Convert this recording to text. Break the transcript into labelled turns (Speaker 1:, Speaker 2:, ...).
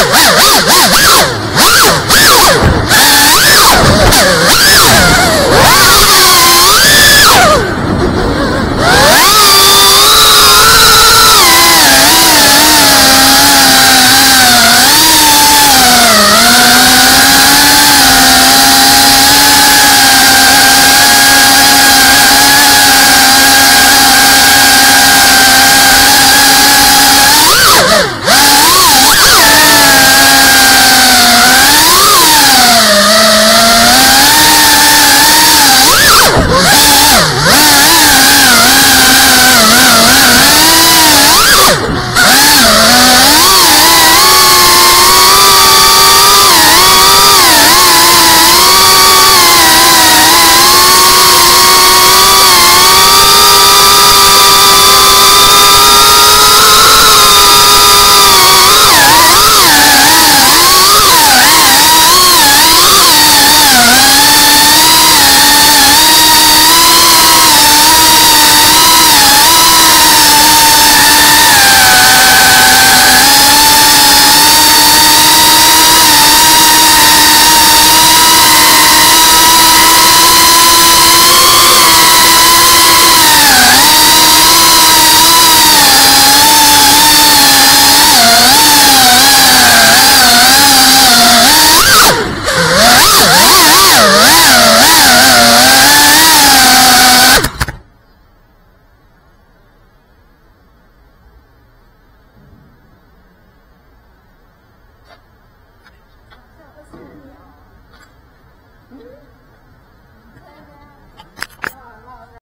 Speaker 1: Woo!